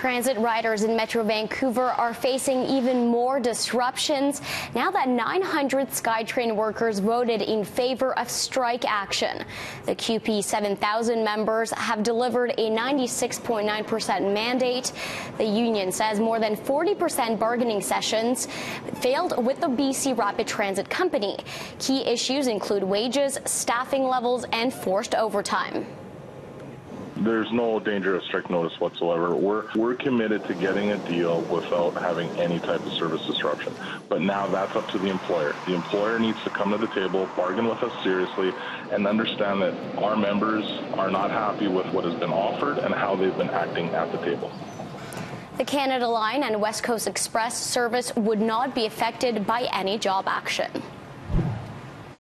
Transit riders in Metro Vancouver are facing even more disruptions now that 900 SkyTrain workers voted in favor of strike action. The CUPE 7000 members have delivered a 96.9% mandate. The union says more than 40% bargaining sessions failed with the BC Rapid Transit Company. Key issues include wages, staffing levels, and forced overtime. There's no danger of strict notice whatsoever. We're, we're committed to getting a deal without having any type of service disruption. But now that's up to the employer. The employer needs to come to the table, bargain with us seriously, and understand that our members are not happy with what has been offered and how they've been acting at the table. The Canada Line and West Coast Express service would not be affected by any job action.